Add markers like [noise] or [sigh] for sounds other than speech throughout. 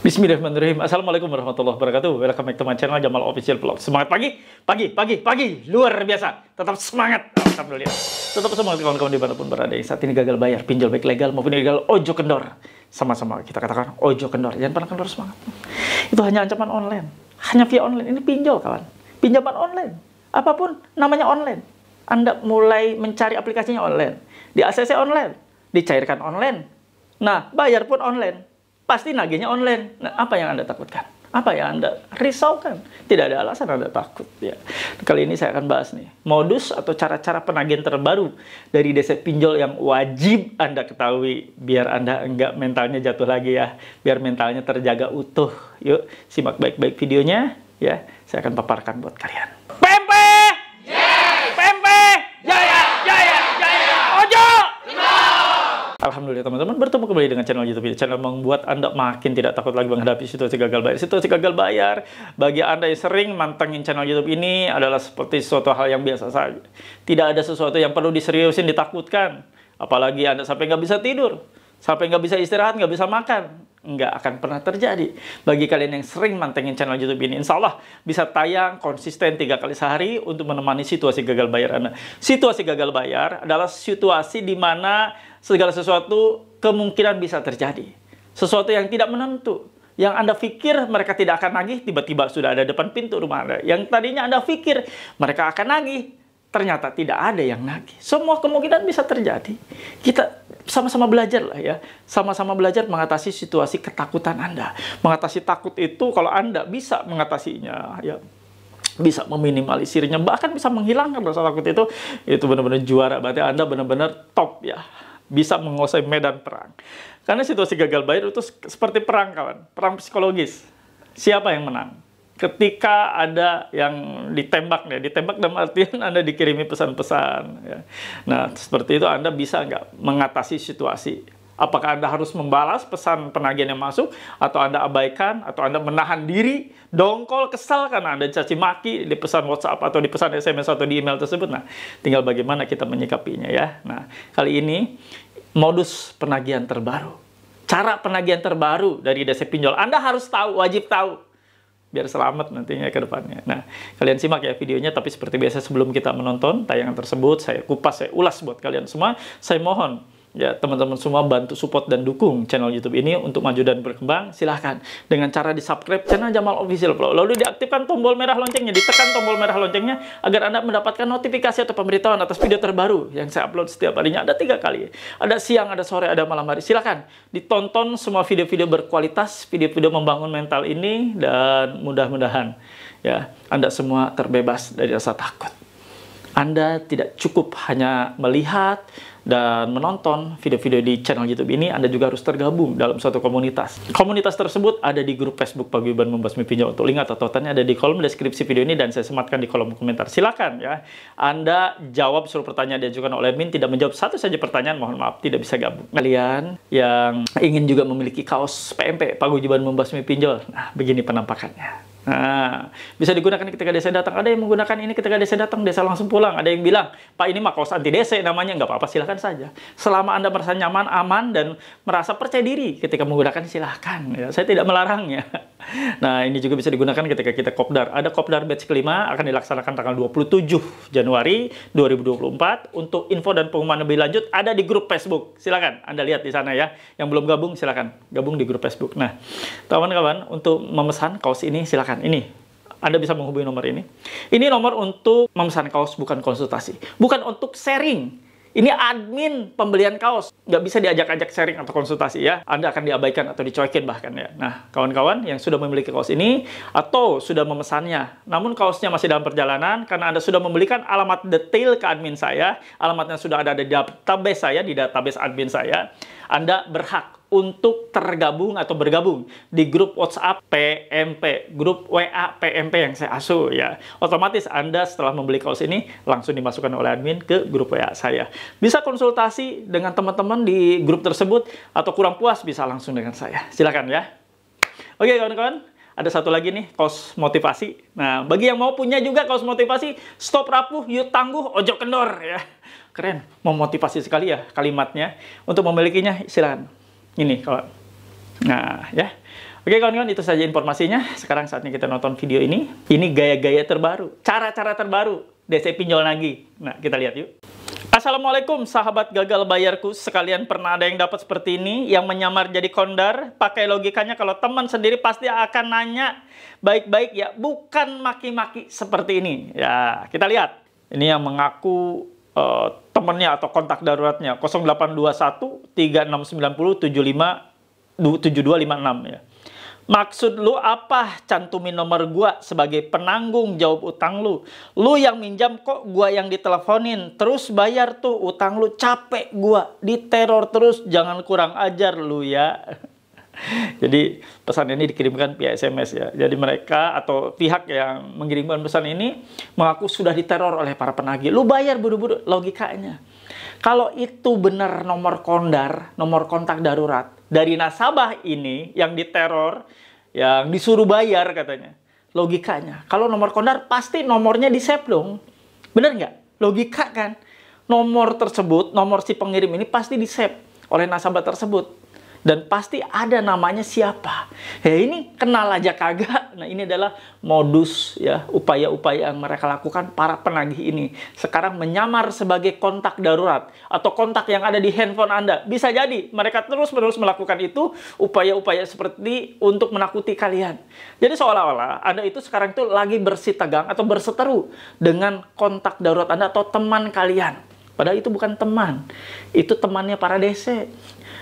Bismillahirrahmanirrahim. Assalamualaikum warahmatullahi wabarakatuh. Welcome back to my channel Jamal Official Vlog. Semangat pagi, pagi, pagi, pagi. Luar biasa. Tetap semangat. Alhamdulillah. Tetap semangat kawan-kawan di mana pun berada. Saat ini gagal bayar, pinjol baik legal maupun ilegal, ojo kendor. Sama-sama kita katakan ojo kendor. Jangan pernah kendor semangat. Itu hanya ancaman online. Hanya via online. Ini pinjol kawan. Pinjaman online. Apa pun namanya online. Anda mulai mencari aplikasinya online. Di ACC online. Dicairkan online. Nah, bayar pun online pasti nagihnya online. Nah, apa yang Anda takutkan? Apa yang Anda risaukan? Tidak ada alasan Anda takut. Ya. Kali ini saya akan bahas nih, modus atau cara-cara penagihan terbaru dari desa pinjol yang wajib Anda ketahui biar Anda enggak mentalnya jatuh lagi ya. Biar mentalnya terjaga utuh. Yuk, simak baik-baik videonya ya. Saya akan paparkan buat kalian. Alhamdulillah teman-teman bertemu kembali dengan channel YouTube ini. Channel membuat Anda makin tidak takut lagi menghadapi situasi gagal bayar. Situasi gagal bayar bagi Anda yang sering mantengin channel YouTube ini adalah seperti suatu hal yang biasa saja. Tidak ada sesuatu yang perlu diseriusin, ditakutkan. Apalagi Anda sampai nggak bisa tidur, sampai nggak bisa istirahat, nggak bisa makan nggak akan pernah terjadi. Bagi kalian yang sering mantengin channel YouTube ini, insya Allah bisa tayang konsisten tiga kali sehari untuk menemani situasi gagal bayar Anda. Situasi gagal bayar adalah situasi di mana segala sesuatu kemungkinan bisa terjadi. Sesuatu yang tidak menentu. Yang Anda pikir mereka tidak akan nagih, tiba-tiba sudah ada depan pintu rumah Anda. Yang tadinya Anda pikir mereka akan nagih, ternyata tidak ada yang nagih. Semua kemungkinan bisa terjadi. Kita sama-sama belajar lah ya. Sama-sama belajar mengatasi situasi ketakutan Anda. Mengatasi takut itu kalau Anda bisa mengatasinya ya. Bisa meminimalisirnya bahkan bisa menghilangkan rasa takut itu itu benar-benar juara. Berarti Anda benar-benar top ya. Bisa menguasai medan perang. Karena situasi gagal bayar itu seperti perang kawan. Perang psikologis. Siapa yang menang ketika ada yang ditembak ya ditembak dalam artian [laughs] anda dikirimi pesan-pesan ya. nah seperti itu anda bisa nggak mengatasi situasi? Apakah anda harus membalas pesan penagihan yang masuk atau anda abaikan atau anda menahan diri dongkol kesal karena anda caci maki di pesan WhatsApp atau di pesan SMS atau di email tersebut? Nah tinggal bagaimana kita menyikapinya ya. Nah kali ini modus penagihan terbaru. Cara penagihan terbaru dari desa pinjol. Anda harus tahu wajib tahu biar selamat nantinya ke depannya. Nah, kalian simak ya videonya, tapi seperti biasa sebelum kita menonton tayangan tersebut, saya kupas, saya ulas buat kalian semua. Saya mohon ya teman-teman semua bantu support dan dukung channel YouTube ini untuk maju dan berkembang. Silahkan dengan cara di subscribe channel Jamal Official Pro. Lalu diaktifkan tombol merah loncengnya, ditekan tombol merah loncengnya agar Anda mendapatkan notifikasi atau pemberitahuan atas video terbaru yang saya upload setiap harinya. Ada tiga kali. Ada siang, ada sore, ada malam hari. Silahkan ditonton semua video-video berkualitas, video-video membangun mental ini dan mudah-mudahan ya Anda semua terbebas dari rasa takut. Anda tidak cukup hanya melihat dan menonton video-video di channel YouTube ini, Anda juga harus tergabung dalam suatu komunitas. Komunitas tersebut ada di grup Facebook Paguyuban Membasmi Pinjol. Untuk link atau tautannya ada di kolom deskripsi video ini dan saya sematkan di kolom komentar. Silakan ya, Anda jawab seluruh pertanyaan diajukan oleh Min, tidak menjawab satu saja pertanyaan, mohon maaf, tidak bisa gabung. Kalian yang ingin juga memiliki kaos PMP Paguyuban Membasmi Pinjol, nah begini penampakannya. Nah, bisa digunakan ketika desa datang. Ada yang menggunakan ini ketika desa datang, desa langsung pulang. Ada yang bilang, Pak ini mah kaos anti desa namanya. Nggak apa-apa, silahkan saja. Selama Anda merasa nyaman, aman, dan merasa percaya diri ketika menggunakan, silahkan. Ya, saya tidak melarangnya. [laughs] Nah, ini juga bisa digunakan ketika kita kopdar. Ada kopdar batch kelima, akan dilaksanakan tanggal 27 Januari 2024. Untuk info dan pengumuman lebih lanjut, ada di grup Facebook. Silahkan, Anda lihat di sana ya. Yang belum gabung, silahkan gabung di grup Facebook. Nah, kawan-kawan, untuk memesan kaos ini, silahkan ini anda bisa menghubungi nomor ini. Ini nomor untuk memesan kaos, bukan konsultasi. Bukan untuk sharing. Ini admin pembelian kaos. Nggak bisa diajak-ajak sharing atau konsultasi ya. Anda akan diabaikan atau dicuekin bahkan ya. Nah, kawan-kawan yang sudah memiliki kaos ini atau sudah memesannya, namun kaosnya masih dalam perjalanan karena Anda sudah membelikan alamat detail ke admin saya, alamatnya sudah ada di database saya, di database admin saya, Anda berhak untuk tergabung atau bergabung di grup WhatsApp PMP, grup WA PMP yang saya asuh ya. Otomatis Anda setelah membeli kaos ini langsung dimasukkan oleh admin ke grup WA saya. Bisa konsultasi dengan teman-teman di grup tersebut atau kurang puas bisa langsung dengan saya. Silakan ya. Oke kawan-kawan, ada satu lagi nih kaos motivasi. Nah, bagi yang mau punya juga kaos motivasi, stop rapuh, yuk tangguh, ojo kendor ya. Keren, memotivasi sekali ya kalimatnya. Untuk memilikinya silakan ini kalau Nah, ya. Oke kawan-kawan, itu saja informasinya. Sekarang saatnya kita nonton video ini. Ini gaya-gaya terbaru, cara-cara terbaru DC pinjol lagi. Nah, kita lihat yuk. Assalamualaikum sahabat gagal bayarku sekalian pernah ada yang dapat seperti ini yang menyamar jadi kondar pakai logikanya kalau teman sendiri pasti akan nanya baik-baik ya bukan maki-maki seperti ini ya kita lihat ini yang mengaku uh, temennya atau kontak daruratnya 0821 3690 75 7256 ya Maksud lu apa cantumin nomor gua sebagai penanggung jawab utang lu? Lu yang minjam kok gua yang diteleponin. Terus bayar tuh utang lu capek gua. Diteror terus jangan kurang ajar lu ya. Jadi pesan ini dikirimkan via SMS ya. Jadi mereka atau pihak yang mengirimkan pesan ini mengaku sudah diteror oleh para penagih. Lu bayar buru-buru logikanya. Kalau itu benar nomor kondar, nomor kontak darurat, dari nasabah ini yang diteror, yang disuruh bayar katanya. Logikanya, kalau nomor kondar pasti nomornya di save dong. Bener nggak? Logika kan? Nomor tersebut, nomor si pengirim ini pasti di save oleh nasabah tersebut dan pasti ada namanya siapa. Ya ini kenal aja kagak. Nah ini adalah modus ya upaya-upaya yang mereka lakukan para penagih ini. Sekarang menyamar sebagai kontak darurat atau kontak yang ada di handphone Anda. Bisa jadi mereka terus-menerus melakukan itu upaya-upaya seperti untuk menakuti kalian. Jadi seolah-olah Anda itu sekarang itu lagi bersih tegang atau berseteru dengan kontak darurat Anda atau teman kalian. Padahal itu bukan teman. Itu temannya para DC.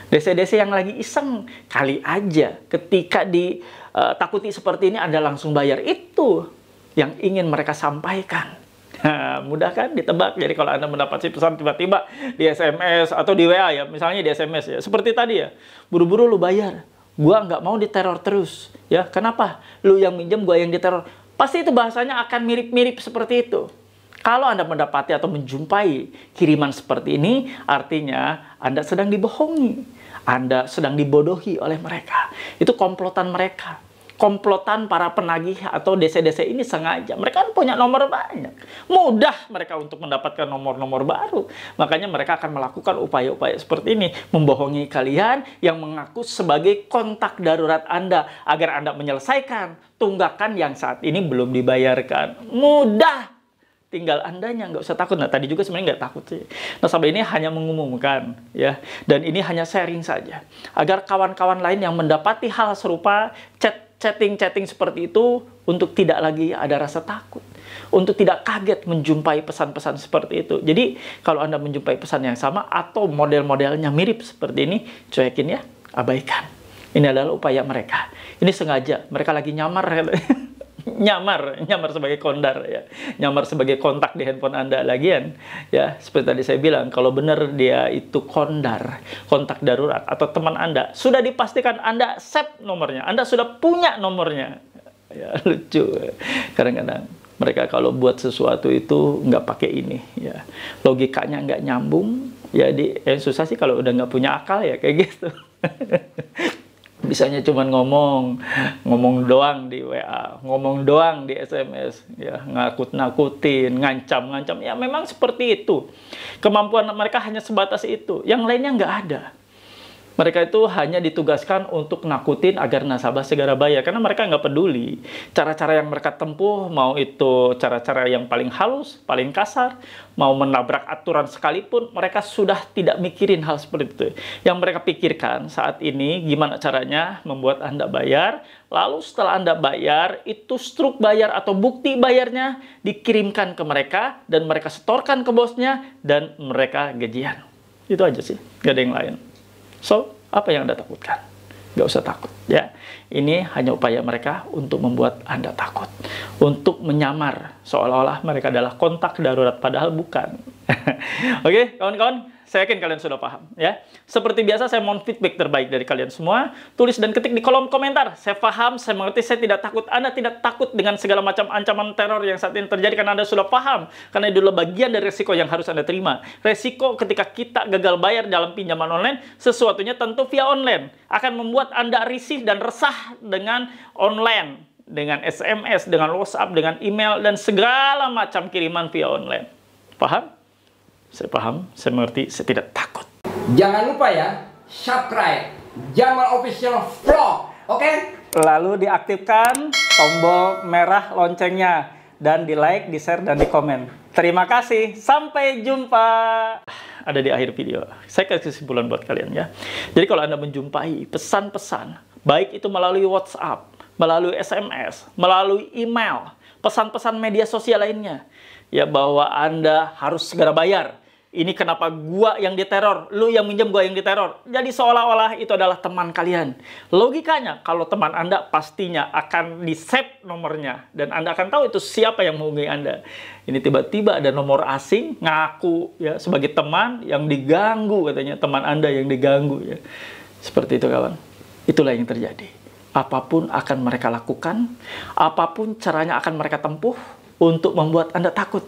DC-DC yang lagi iseng, kali aja ketika ditakuti uh, seperti ini Anda langsung bayar. Itu yang ingin mereka sampaikan. Nah, mudah kan ditebak. Jadi kalau Anda mendapat pesan tiba-tiba di SMS atau di WA ya, misalnya di SMS ya. Seperti tadi ya, buru-buru lu bayar. Gua nggak mau diteror terus. Ya, kenapa? Lu yang minjem, gua yang diteror. Pasti itu bahasanya akan mirip-mirip seperti itu. Kalau Anda mendapati atau menjumpai kiriman seperti ini, artinya Anda sedang dibohongi. Anda sedang dibodohi oleh mereka. Itu komplotan mereka. Komplotan para penagih atau DC-DC ini sengaja. Mereka kan punya nomor banyak. Mudah mereka untuk mendapatkan nomor-nomor baru. Makanya mereka akan melakukan upaya-upaya seperti ini. Membohongi kalian yang mengaku sebagai kontak darurat Anda. Agar Anda menyelesaikan tunggakan yang saat ini belum dibayarkan. Mudah tinggal andanya nggak usah takut. Nah tadi juga sebenarnya nggak takut sih. Nah sampai ini hanya mengumumkan ya. Dan ini hanya sharing saja. Agar kawan-kawan lain yang mendapati hal serupa chat chatting chatting seperti itu untuk tidak lagi ada rasa takut. Untuk tidak kaget menjumpai pesan-pesan seperti itu. Jadi kalau anda menjumpai pesan yang sama atau model-modelnya mirip seperti ini cuekin ya abaikan. Ini adalah upaya mereka. Ini sengaja. Mereka lagi nyamar [laughs] nyamar, nyamar sebagai kondar ya. Nyamar sebagai kontak di handphone Anda lagian. Ya, seperti tadi saya bilang, kalau benar dia itu kondar, kontak darurat atau teman Anda, sudah dipastikan Anda save nomornya. Anda sudah punya nomornya. Ya, [laughs] lucu. Kadang-kadang mereka kalau buat sesuatu itu nggak pakai ini ya logikanya nggak nyambung ya di yang susah sih kalau udah nggak punya akal ya kayak gitu [laughs] bisanya cuma ngomong ngomong doang di WA ngomong doang di SMS ya ngakut nakutin ngancam ngancam ya memang seperti itu. Kemampuan mereka hanya sebatas itu. Yang lainnya nggak ada mereka itu hanya ditugaskan untuk nakutin agar nasabah segera bayar karena mereka nggak peduli cara-cara yang mereka tempuh mau itu cara-cara yang paling halus, paling kasar, mau menabrak aturan sekalipun mereka sudah tidak mikirin hal seperti itu. Yang mereka pikirkan saat ini gimana caranya membuat Anda bayar, lalu setelah Anda bayar itu struk bayar atau bukti bayarnya dikirimkan ke mereka dan mereka setorkan ke bosnya dan mereka gajian. Itu aja sih, gak ada yang lain. So, apa yang Anda takutkan? Gak usah takut, ya. Ini hanya upaya mereka untuk membuat Anda takut. Untuk menyamar, seolah-olah mereka adalah kontak darurat, padahal bukan. [laughs] Oke, okay, kawan-kawan? Saya yakin kalian sudah paham ya. Seperti biasa saya mohon feedback terbaik dari kalian semua. Tulis dan ketik di kolom komentar. Saya paham, saya mengerti, saya tidak takut. Anda tidak takut dengan segala macam ancaman teror yang saat ini terjadi karena Anda sudah paham. Karena itu adalah bagian dari resiko yang harus Anda terima. Resiko ketika kita gagal bayar dalam pinjaman online, sesuatunya tentu via online. Akan membuat Anda risih dan resah dengan online. Dengan SMS, dengan WhatsApp, dengan email, dan segala macam kiriman via online. Paham? Saya paham, saya mengerti, saya tidak takut. Jangan lupa ya, subscribe Jamal Official Vlog Oke. Lalu diaktifkan tombol merah loncengnya dan di like, di share, dan di komen. Terima kasih. Sampai jumpa. Ada di akhir video. Saya kasih kesimpulan buat kalian ya. Jadi kalau Anda menjumpai pesan-pesan, baik itu melalui WhatsApp, melalui SMS, melalui email, pesan-pesan media sosial lainnya, ya bahwa Anda harus segera bayar ini kenapa gua yang diteror, lu yang minjem gua yang diteror. Jadi seolah-olah itu adalah teman kalian. Logikanya, kalau teman Anda pastinya akan di-save nomornya. Dan Anda akan tahu itu siapa yang menghubungi Anda. Ini tiba-tiba ada nomor asing ngaku ya sebagai teman yang diganggu katanya. Teman Anda yang diganggu ya. Seperti itu kawan. Itulah yang terjadi. Apa pun akan mereka lakukan, apa pun caranya akan mereka tempuh untuk membuat Anda takut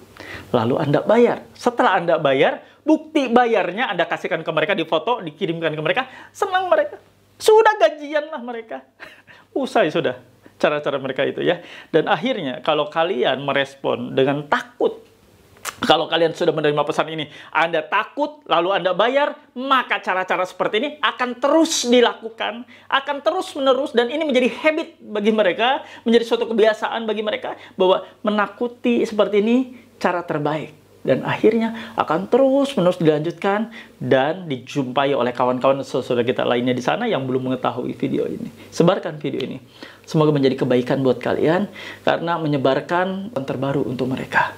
Lalu Anda bayar. Setelah Anda bayar, bukti bayarnya Anda kasihkan ke mereka di foto, dikirimkan ke mereka, senang mereka. Sudah gajian lah mereka. [laughs] Usai sudah cara-cara mereka itu ya. Dan akhirnya kalau kalian merespon dengan takut kalau kalian sudah menerima pesan ini, Anda takut, lalu Anda bayar, maka cara-cara seperti ini akan terus dilakukan, akan terus-menerus, dan ini menjadi habit bagi mereka, menjadi suatu kebiasaan bagi mereka, bahwa menakuti seperti ini cara terbaik dan akhirnya akan terus menerus dilanjutkan dan dijumpai oleh kawan-kawan saudara kita lainnya di sana yang belum mengetahui video ini. Sebarkan video ini. Semoga menjadi kebaikan buat kalian karena menyebarkan terbaru untuk mereka.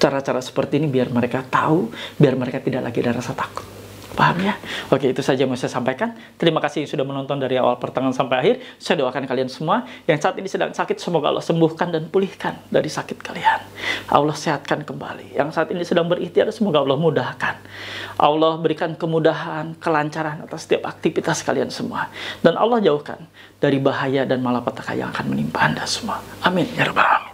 Cara-cara seperti ini biar mereka tahu, biar mereka tidak lagi ada rasa takut. Paham ya? Oke, itu saja yang mau saya sampaikan. Terima kasih yang sudah menonton dari awal pertengahan sampai akhir. Saya doakan kalian semua yang saat ini sedang sakit, semoga Allah sembuhkan dan pulihkan dari sakit kalian. Allah sehatkan kembali. Yang saat ini sedang berikhtiar, semoga Allah mudahkan. Allah berikan kemudahan, kelancaran atas setiap aktivitas kalian semua. Dan Allah jauhkan dari bahaya dan malapetaka yang akan menimpa Anda semua. Amin. Ya Rabbal.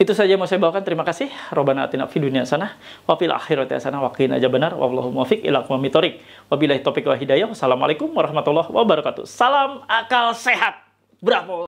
Itu saja yang mau saya bawakan. Terima kasih. Robbana atina fid dunya sana wa fil akhirati hasanah wa qina benar. Wallahu muwaffiq ila aqwamit thoriq. Wabillahi taufiq wa hidayah. Wassalamualaikum warahmatullahi wabarakatuh. Salam akal sehat. Bravo.